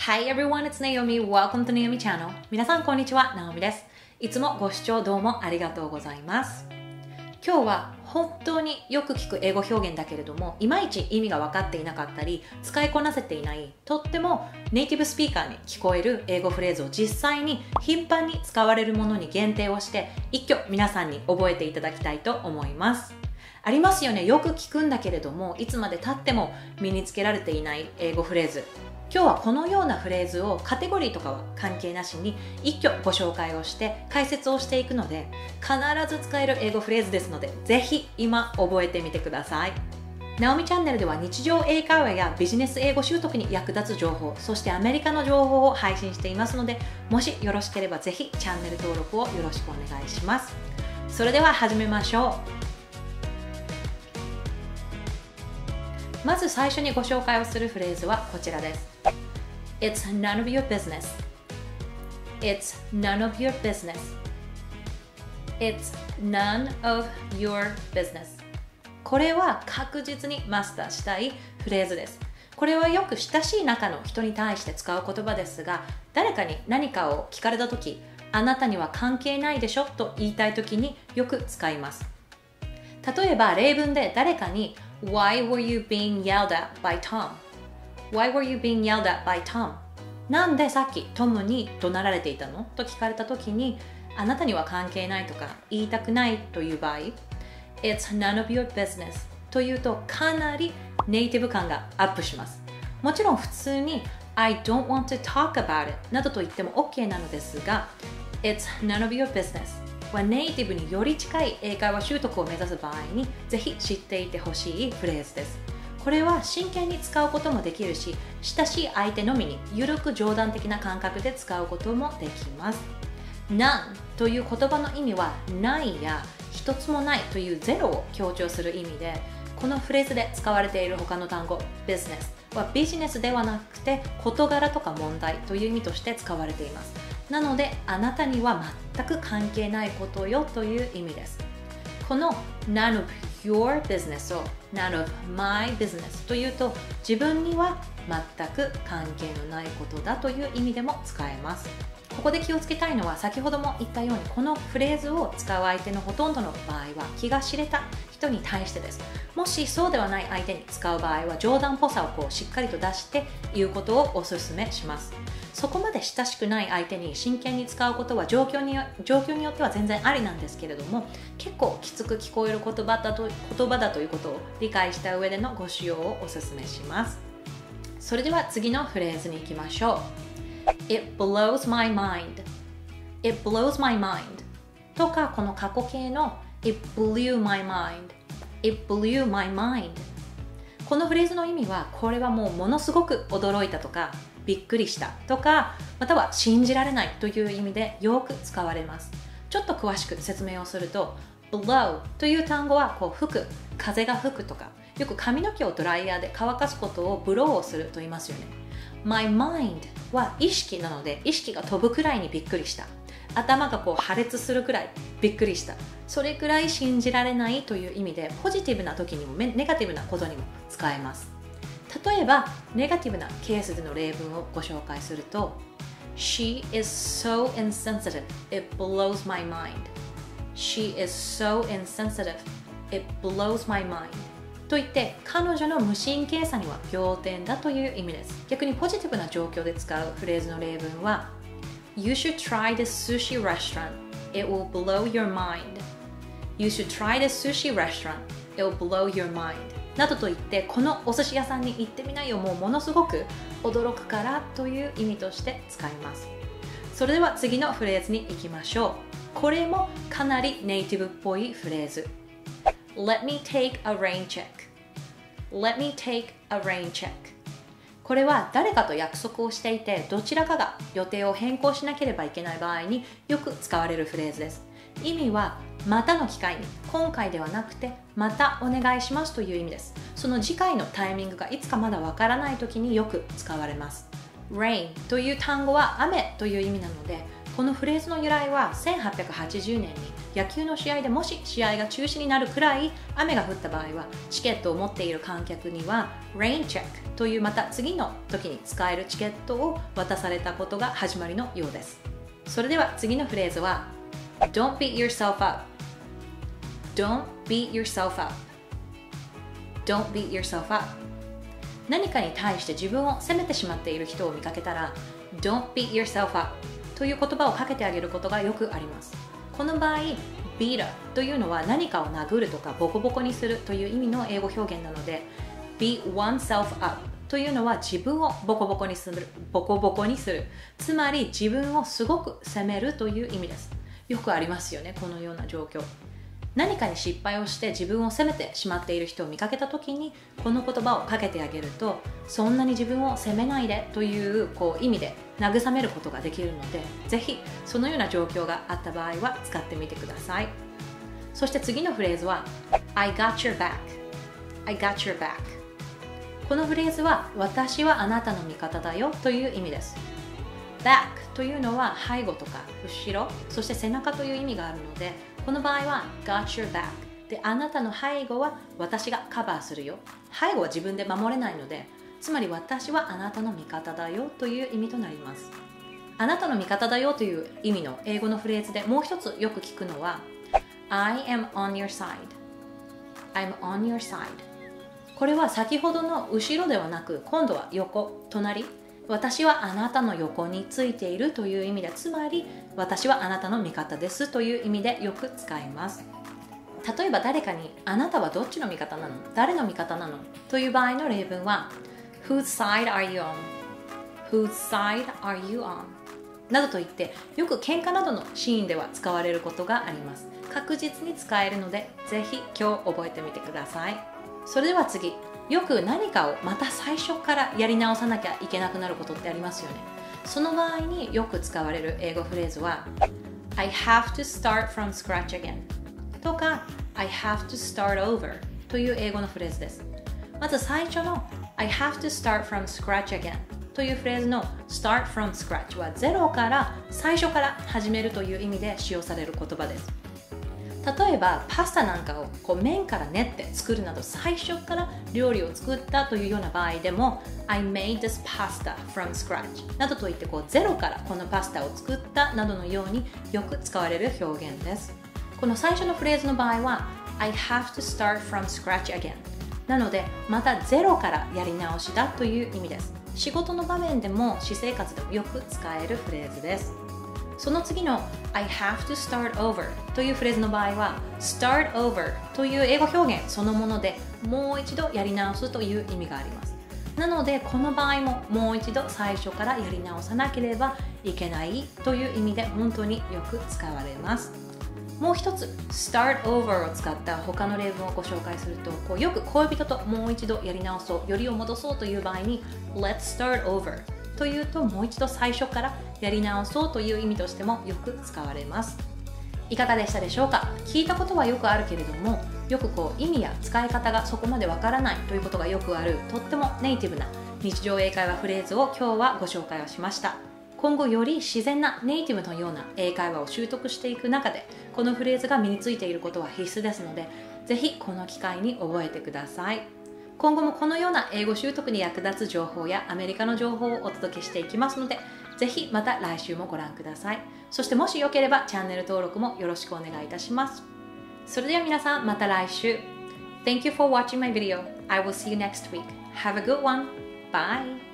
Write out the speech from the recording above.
Hi everyone, it's Naomi. Welcome to Naomi Channel. 皆さんこんにちは、ナオミです。いつもご視聴どうもありがとうございます。今日は本当によく聞く英語表現だけれども、いまいち意味が分かっていなかったり、使いこなせていない、とってもネイティブスピーカーに聞こえる英語フレーズを実際に頻繁に使われるものに限定をして、一挙皆さんに覚えていただきたいと思います。ありますよねよく聞くんだけれどもいつまでたっても身につけられていない英語フレーズ今日はこのようなフレーズをカテゴリーとかは関係なしに一挙ご紹介をして解説をしていくので必ず使える英語フレーズですのでぜひ今覚えてみてください。ナオミチャンネルでは日常英会話やビジネス英語習得に役立つ情報そしてアメリカの情報を配信していますのでもしよろしければぜひチャンネル登録をよろしくお願いします。それでは始めましょう。まず最初にご紹介をするフレーズはこちらです。It's none of your business. It's none of your business. It's none of your business. これは確実にマスターしたいフレーズです。これはよく親しい中の人に対して使う言葉ですが誰かに何かを聞かれた時あなたには関係ないでしょと言いたい時によく使います。例えば例文で誰かに Why were you being yelled at by Tom? Why were you being yelled at by Tom? なんでさっきトムに怒鳴られていたのと聞かれた時にあなたには関係ないとか言いたくないという場合 It's none of your business というとかなりネイティブ感がアップしますもちろん普通に I don't want to talk about it などと言っても OK なのですが It's none of your business はネイティブにより近い英会話習得を目指す場合にぜひ知っていてほしいフレーズです。これは真剣に使うこともできるし親しい相手のみに緩く冗談的な感覚で使うこともできます。None という言葉の意味はないや一つもないというゼロを強調する意味でこのフレーズで使われている他の単語 business はビジネスではなくて事柄とか問題という意味として使われています。なのであなたには全く関係ないことよという意味です。この none of your business を none of my business というと自分には全く関係のないことだという意味でも使えます。ここで気をつけたいのは先ほども言ったようにこのフレーズを使う相手のほとんどの場合は気が知れた人に対してです。もしそうではない相手に使う場合は冗談っぽさをこうしっかりと出して言うことをおすすめします。そこまで親しくない相手に真剣に使うことは状況に状況によっては全然ありなんですけれども結構きつく聞こえる言葉だと言葉だということを理解した上でのご使用をおすすめします。それでは次のフレーズに行きましょう。It blows my mind. It blows my mind. とかこの過去形の It blew my mind. It blew my mind. このフレーズの意味はこれはもうものすごく驚いたとかびっくりしたとかまたは信じられないという意味でよく使われます。ちょっと詳しく説明をすると blow という単語はこう吹く風が吹くとかよく髪の毛をドライヤーで乾かすことをブローをすると言いますよね。My mind は意識なので意識が飛ぶくらいにびっくりした。頭がこう破裂するくらいびっくりした。それくらい信じられないという意味でポジティブな時にもネガティブなことにも使えます。例えばネガティブなケースでの例文をご紹介すると She is so insensitive it blows my mind. She is so insensitive it blows my mind. と言って彼女の無神経さには仰天だという意味です。逆にポジティブな状況で使うフレーズの例文は You should try this sushi restaurant. It will blow your mind. You should try this sushi restaurant. It will blow your mind. などと言ってこのお寿司屋さんに行ってみないよ。もうものすごく驚くからという意味として使います。それでは次のフレーズに行きましょう。これもかなりネイティブっぽいフレーズ。Let me take a rain check. Let me take a rain check. これは誰かと約束をしていてどちらかが予定を変更しなければいけない場合によく使われるフレーズです。意味はまたの機会に今回ではなくてまたお願いしますという意味です。その次回のタイミングがいつかまだわからない時によく使われます。rain という単語は雨という意味なのでこのフレーズの由来は1880年に野球の試合でもし試合が中止になるくらい雨が降った場合はチケットを持っている観客には Rain Check というまた次の時に使えるチケットを渡されたことが始まりのようです。それでは次のフレーズは Don't beat yourself up. Don't beat yourself up. Don't beat yourself up. 何かに対して自分を責めてしまっている人を見かけたら Don't beat yourself up という言葉をかけてあげることがよくあります。この場合 beat up というのは何かを殴るとかボコボコにするという意味の英語表現なので beat oneself up というのは自分をボコボコにするボコボコにする。つまり自分をすごく責めるという意味です。よくありますよねこのような状況。何かに失敗をして自分を責めてしまっている人を見かけた時にこの言葉をかけてあげるとそんなに自分を責めないでというこう意味で慰めることができるのでぜひそのような状況があった場合は使ってみてください。そして次のフレーズは I got your back. I got your back. このフレーズは私はあなたの味方だよという意味です。back というのは背後とか後ろそして背中という意味があるのでこの場合は got your back. であなたの背後は私がカバーするよ。背後は自分で守れないのでつまり私はあなたの味方だよという意味となります。あなたの味方だよという意味の英語のフレーズでもう一つよく聞くのは I am on your side. I'm on your side. これは先ほどの後ろではなく今度は横隣。私はあなたの横についているという意味でつまり私はあなたの味方ですという意味でよく使います。例えば誰かにあなたはどっちの味方なの？誰の味方なの？という場合の例文は Whose side are you on? Whose side are you on? などと言ってよく喧嘩などのシーンでは使われることがあります。確実に使えるのでぜひ今日覚えてみてください。それでは次。よく何かをまた最初からやり直さなきゃいけなくなることってありますよね。その場合によく使われる英語フレーズは I have to start from scratch again とか I have to start over という英語のフレーズです。まず最初の I have to start from scratch again というフレーズの start from scratch はゼロから最初から始めるという意味で使用される言葉です。例えばパスタなんかをこう麺から練って作るなど最初から料理を作ったというような場合でも I made this pasta from scratch などと言ってこうゼロからこのパスタを作ったなどのようによく使われる表現です。この最初のフレーズの場合は I have to start from scratch again なのでまたゼロからやり直しだという意味です。仕事の場面でも私生活でもよく使えるフレーズです。その次の I have to start over というフレーズの場合は start over という英語表現そのものでもう一度やり直すという意味があります。なのでこの場合ももう一度最初からやり直さなければいけないという意味で本当によく使われます。もう一つ start over を使った他の例文をご紹介するとこうよく恋人ともう一度やり直そうよりを戻そうという場合に let's start over というともう一度最初からやり直そうという意味としてもよく使われます。いかがでしたでしょうか？聞いたことはよくあるけれどもよくこう意味や使い方がそこまでわからないということがよくあるとってもネイティブな日常英会話フレーズを今日はご紹介をしました。今後より自然なネイティブのような英会話を習得していく中でこのフレーズが身についていることは必須ですのでぜひこの機会に覚えてください。今後もこのような英語習得に役立つ情報やアメリカの情報をお届けしていきますのでぜひまた来週もご覧くださいそしてもしよければチャンネル登録もよろしくお願いいたしますそれでは皆さんまた来週 Thank you for watching my video. I will see you next week. Have a good one. Bye.